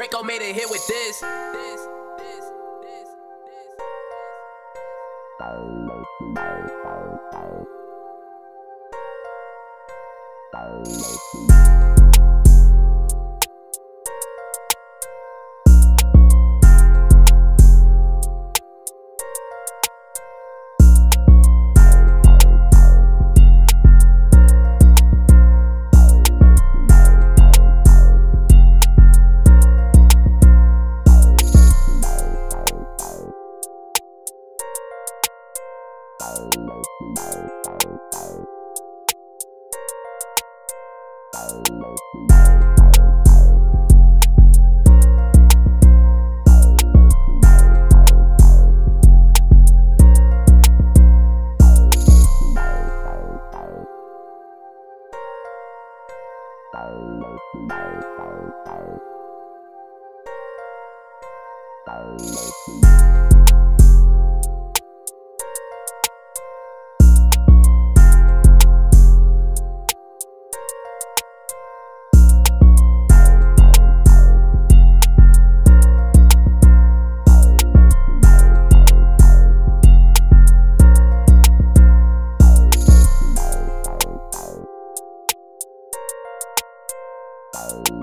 Draco made a hit with this. this, Bye. Bye.